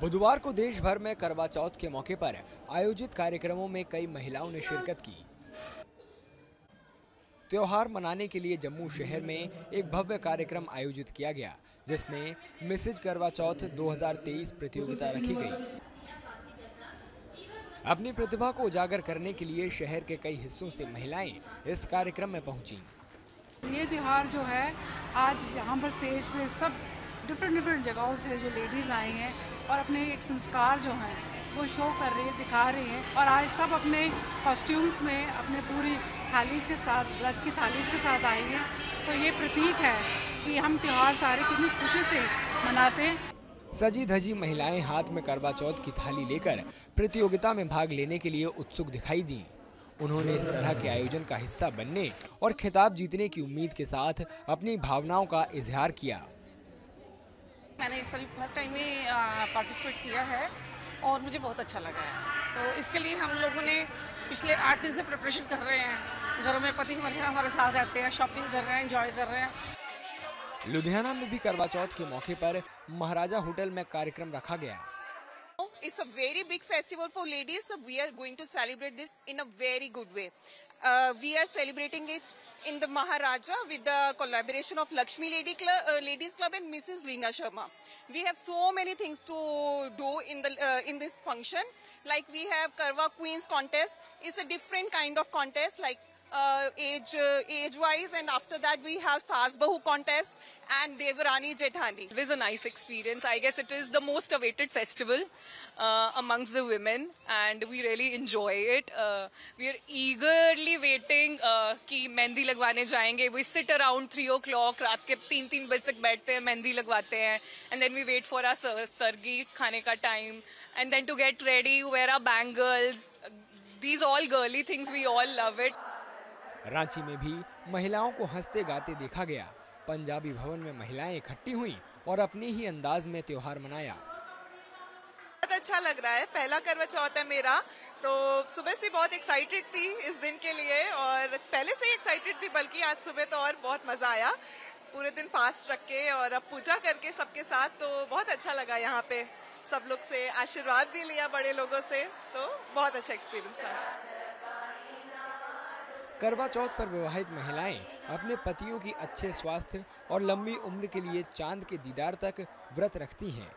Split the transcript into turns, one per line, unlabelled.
बुधवार को देश भर में करवा चौथ के मौके पर आयोजित कार्यक्रमों में कई महिलाओं ने शिरकत की। त्योहार मनाने के लिए जम्मू शहर में एक भव्य कार्यक्रम आयोजित किया गया, जिसमें मिसेज करवा चौथ 2023 प्रतियोगिता रखी गई। अपनी प्रतिभा को उजागर करने के लिए शहर के कई हिस्सों से महिलाएँ इस कार्यक्रम में पहुँची।
ये त्यौहार जो है, आज यहाँ पर स्टेज पे सब डिफरेंट डिफरेंट जगहों से जो लेडीज़ आई हैं और अपने एक संस्कार जो हैं, वो शो कर रही है, दिखा रही हैं। और आज सब अपने कॉस्ट्यूम्स में, अपने पूरी थालीज के साथ व्रत की थालीज के साथ आई हैं। तो ये प्रतीक है कि हम त्यौहार सारे कितनी खुशी से मनाते हैं।
सजी धजी महिलाएँ हाथ में करवा चौथ की थाली लेकर प्रतियोगिता में भाग लेने के लिए उत्सुक दिखाई दी। उन्होंने इस तरह के आयोजन का हिस्सा बनने और खिताब जीतने की उम्मीद के साथ अपनी भावनाओं का इजहार किया।
मैंने इस बार फ़र्स्ट टाइम में पार्टिसिपेट किया है और मुझे बहुत अच्छा लगा है। तो इसके लिए हम लोगों ने पिछले आठ दिन से प्रिपरेशन कर रहे हैं। घरों में पति हमारे हमारे साथ रहते हैं शॉपिंग कर रहे हैं इंजॉय कर रहे हैं।
लुधियाना में भी करवा चौथ के मौके पर महाराजा होटल में कार्यक्रम रखा गया
It's a very big festival for ladies, so we are going to celebrate this in a very good way. Uh, we are celebrating it in the Maharaja with the collaboration of Lakshmi Lady uh, Ladies Club and Mrs. Leena Sharma. We have so many things to do in the uh, in this function. Like we have Karwa Queens contest. It's a different kind of contest. Like age uh, age wise and after that we have Saas Bahu contest and Devarani Jethani.
It was a nice experience. I guess it is the most awaited festival uh, amongst the women and we really enjoy it. Uh, we are eagerly waiting uh, कि मेहंदी लगवाने जाएंगे. We sit around 3 o'clock रात के 3-3 बजे तक बैठते हैं मेहंदी लगवाते हैं and then we wait for our sargi खाने का time and then to get ready wear our bangles. These all girly things we all love it.
Ranchi में भी महिलाओं को हँसते गाते देखा गया। पंजाबी भवन में महिलाएँ इकट्ठी हुई और अपने ही अंदाज में त्योहार मनाया।
बहुत अच्छा लग रहा है। पहला करवा चौथ है मेरा तो सुबह से बहुत एक्साइटेड थी इस दिन के लिए और पहले से ही एक्साइटेड थी, बल्कि आज सुबह तो और बहुत मज़ा आया। पूरे दिन फास्ट रख के और अब पूजा करके सबके साथ तो बहुत अच्छा लगा यहाँ पे। सब लोग से आशीर्वाद भी लिया बड़े लोगों से तो बहुत अच्छा एक्सपीरियंस था।
करवा चौथ पर विवाहित महिलाएँ अपने पतियों की अच्छे स्वास्थ्य और लंबी उम्र के लिए चाँद के दीदार तक व्रत रखती हैं।